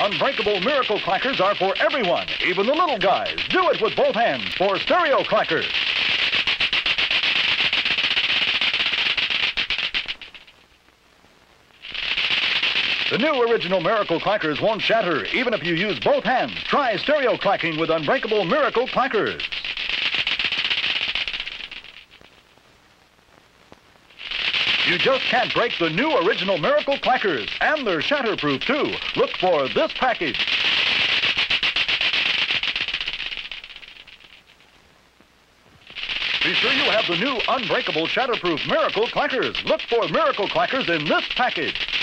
Unbreakable Miracle Klackers are for everyone, even the little guys. Do it with both hands for Stereo Clackers. The new original Miracle Klackers won't shatter, even if you use both hands. Try stereo clacking with Unbreakable Miracle Klackers. You just can't break the new original Miracle Klackers, and they're shatterproof too. Look for this package. Be sure you have the new Unbreakable Shatterproof Miracle Klackers. Look for Miracle Klackers in this package.